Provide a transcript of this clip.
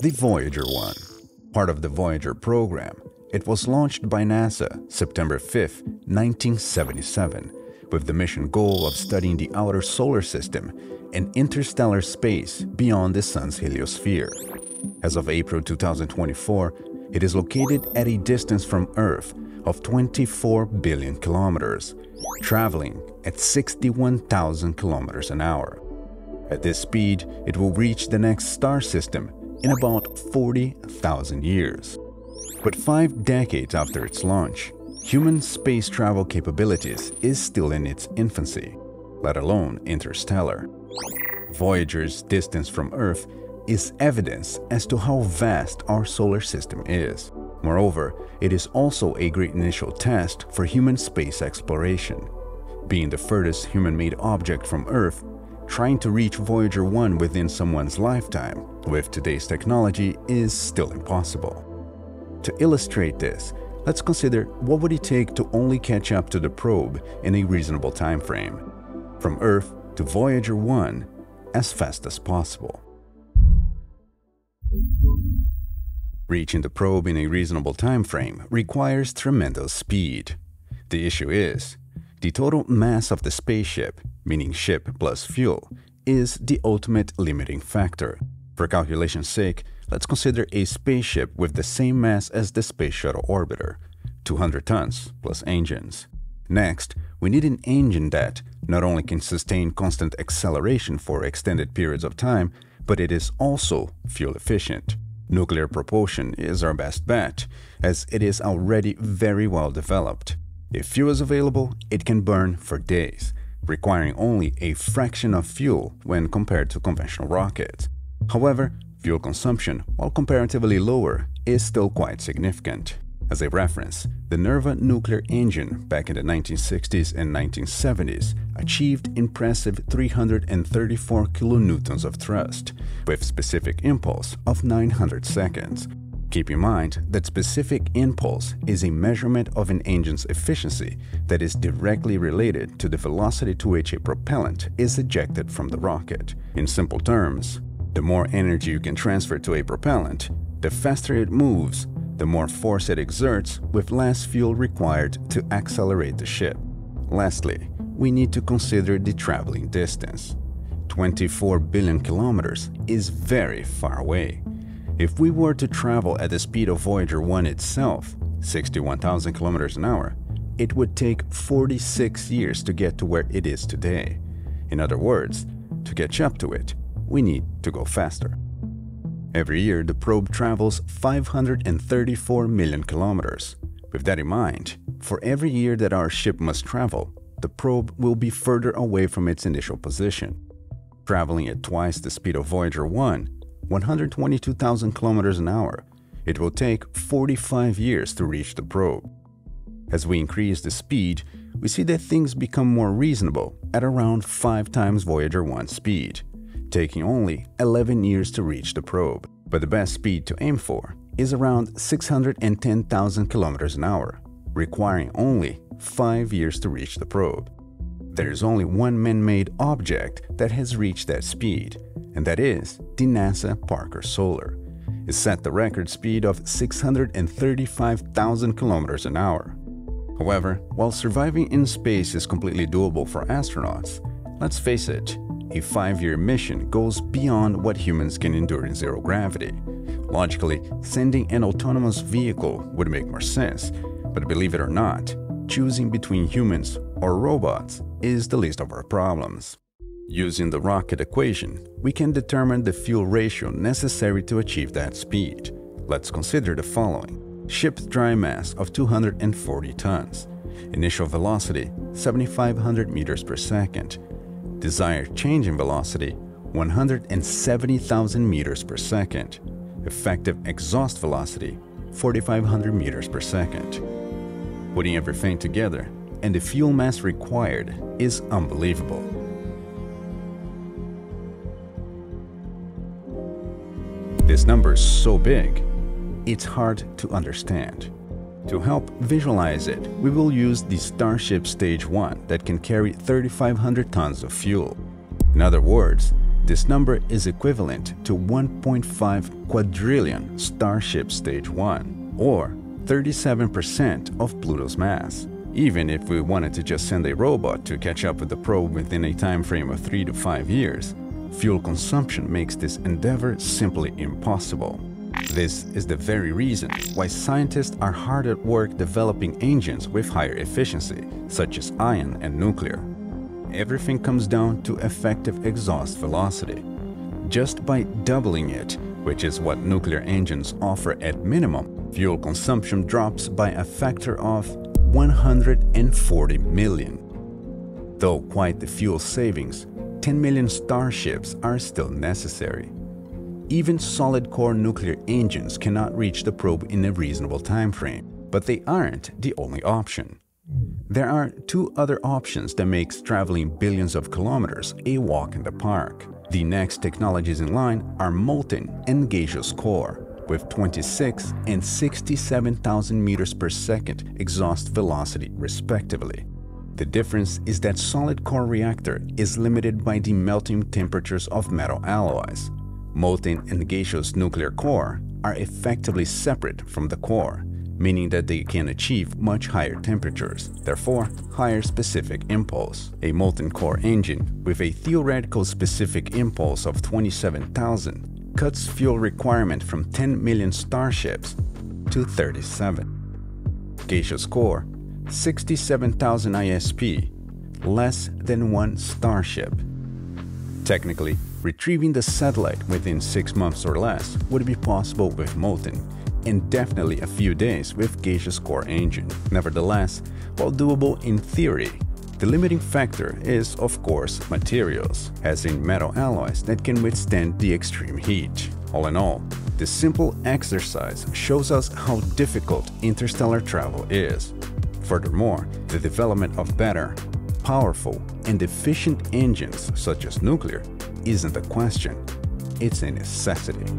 the Voyager 1. Part of the Voyager program, it was launched by NASA September 5, 1977, with the mission goal of studying the outer solar system and interstellar space beyond the Sun's heliosphere. As of April 2024, it is located at a distance from Earth of 24 billion kilometers, traveling at 61,000 kilometers an hour. At this speed, it will reach the next star system in about 40,000 years. But five decades after its launch, human space travel capabilities is still in its infancy, let alone interstellar. Voyager's distance from Earth is evidence as to how vast our solar system is. Moreover, it is also a great initial test for human space exploration. Being the furthest human-made object from Earth, trying to reach Voyager 1 within someone's lifetime with today's technology is still impossible. To illustrate this, let's consider what would it take to only catch up to the probe in a reasonable time frame, from Earth to Voyager 1 as fast as possible. Reaching the probe in a reasonable time frame requires tremendous speed. The issue is, the total mass of the spaceship, meaning ship plus fuel, is the ultimate limiting factor. For calculation's sake, let's consider a spaceship with the same mass as the Space Shuttle Orbiter, 200 tons plus engines. Next, we need an engine that not only can sustain constant acceleration for extended periods of time, but it is also fuel efficient. Nuclear propulsion is our best bet, as it is already very well developed. If fuel is available, it can burn for days, requiring only a fraction of fuel when compared to conventional rockets. However, fuel consumption, while comparatively lower, is still quite significant. As a reference, the Nerva nuclear engine back in the 1960s and 1970s achieved impressive 334 kilonewtons of thrust, with specific impulse of 900 seconds. Keep in mind that specific impulse is a measurement of an engine's efficiency that is directly related to the velocity to which a propellant is ejected from the rocket. In simple terms, the more energy you can transfer to a propellant, the faster it moves the more force it exerts with less fuel required to accelerate the ship. Lastly, we need to consider the traveling distance. 24 billion kilometers is very far away. If we were to travel at the speed of Voyager 1 itself, 61,000 kilometers an hour, it would take 46 years to get to where it is today. In other words, to catch up to it, we need to go faster. Every year, the probe travels 534 million kilometers. With that in mind, for every year that our ship must travel, the probe will be further away from its initial position. Traveling at twice the speed of Voyager 1, 122,000 kilometers an hour, it will take 45 years to reach the probe. As we increase the speed, we see that things become more reasonable at around 5 times Voyager 1 speed taking only 11 years to reach the probe. But the best speed to aim for is around 610,000 kilometers an hour, requiring only 5 years to reach the probe. There is only one man-made object that has reached that speed, and that is the NASA Parker Solar. It set the record speed of 635,000 kilometers an hour. However, while surviving in space is completely doable for astronauts, let's face it, a five-year mission goes beyond what humans can endure in zero gravity. Logically, sending an autonomous vehicle would make more sense, but believe it or not, choosing between humans or robots is the least of our problems. Using the rocket equation, we can determine the fuel ratio necessary to achieve that speed. Let's consider the following. Ship's dry mass of 240 tons. Initial velocity 7500 meters per second desired change in velocity 170,000 meters per second, effective exhaust velocity 4,500 meters per second. Putting everything together, and the fuel mass required is unbelievable. This number is so big, it's hard to understand. To help visualize it, we will use the Starship Stage 1 that can carry 3,500 tons of fuel. In other words, This number is equivalent to 1.5 quadrillion Starship Stage 1, or 37% of Pluto's mass. Even if we wanted to just send a robot to catch up with the probe within a time frame of 3 to 5 years, fuel consumption makes this endeavor simply impossible. This is the very reason why scientists are hard at work developing engines with higher efficiency, such as ion and nuclear. Everything comes down to effective exhaust velocity. Just by doubling it, which is what nuclear engines offer at minimum, fuel consumption drops by a factor of 140 million. Though quite the fuel savings, 10 million starships are still necessary. Even solid-core nuclear engines cannot reach the probe in a reasonable time frame, but they aren't the only option. There are two other options that makes traveling billions of kilometers a walk in the park. The next technologies in line are molten and gaseous core, with 26 and 67,000 meters per second exhaust velocity respectively. The difference is that solid core reactor is limited by the melting temperatures of metal alloys. Molten and gaseous nuclear core are effectively separate from the core, meaning that they can achieve much higher temperatures, therefore higher specific impulse. A molten core engine with a theoretical specific impulse of 27,000 cuts fuel requirement from 10 million starships to 37. Gaseous core, 67,000 ISP, less than one starship. Technically, retrieving the satellite within 6 months or less would be possible with molten, and definitely a few days with gaseous core engine. Nevertheless, while doable in theory, the limiting factor is, of course, materials, as in metal alloys that can withstand the extreme heat. All in all, this simple exercise shows us how difficult interstellar travel is. Furthermore, the development of better, powerful, and efficient engines such as nuclear isn't a question, it's a necessity.